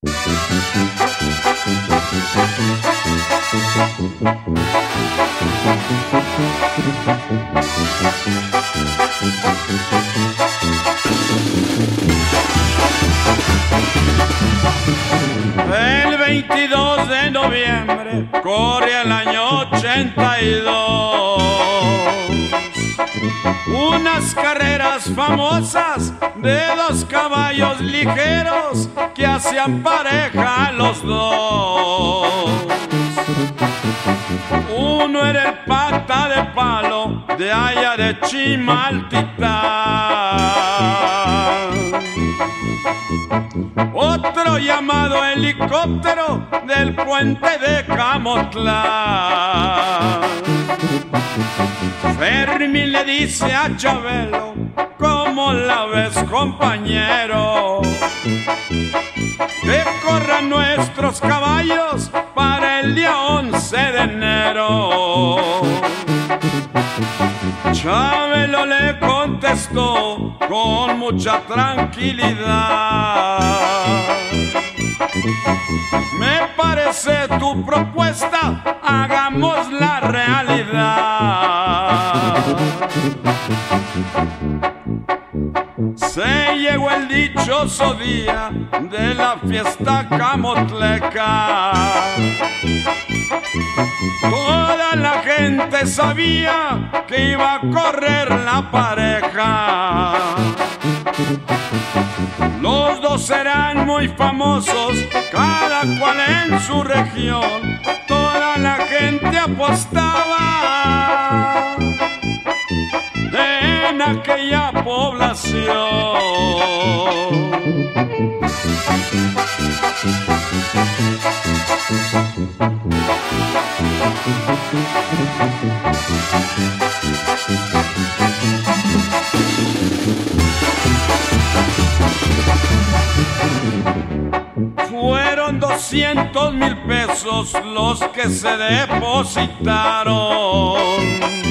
El 22 de noviembre corre el año 82. Unas carreras famosas de dos caballos ligeros que hacían pareja los dos. Uno era el pata de palo de allá de Chimaltita. Otro llamado helicóptero del puente de Camotlán. Fermín le dice a Chabelo, ¿cómo la ves compañero? Que corran nuestros caballos para el día 11 de enero. Chabelo le contestó con mucha tranquilidad. Me parece tu propuesta, hagamos la realidad. Se llegó el dichoso día de la fiesta camotleca. Toda la gente sabía que iba a correr la pareja. Los dos eran muy famosos, cada cual en su región. Toda la gente apostaba población. Fueron doscientos mil pesos los que se depositaron.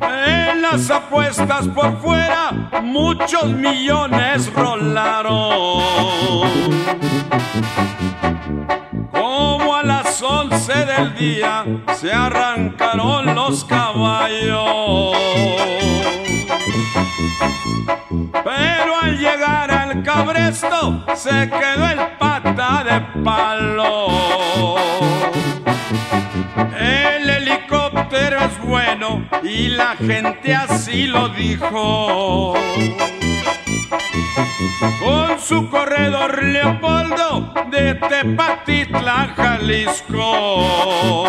En las apuestas por fuera, muchos millones rolaron. Como a las once del día se arrancaron los caballos. Pero al llegar al cabresto se quedó el pata de palo. El y la gente así lo dijo. Con su corredor Leopoldo de Tepatitlán, Jalisco.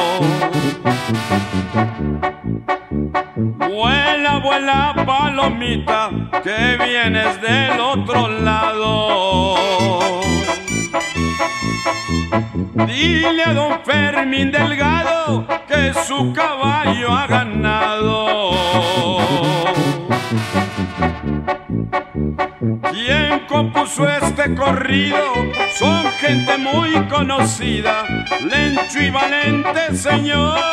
Vuela, vuela, palomita, que vienes del otro lado. Dile a don Fermín Delgado que su caballo ha ganado. Quien compuso este corrido son gente muy conocida, Lencho y Valente, señores.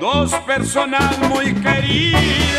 Dos personas muy queridas.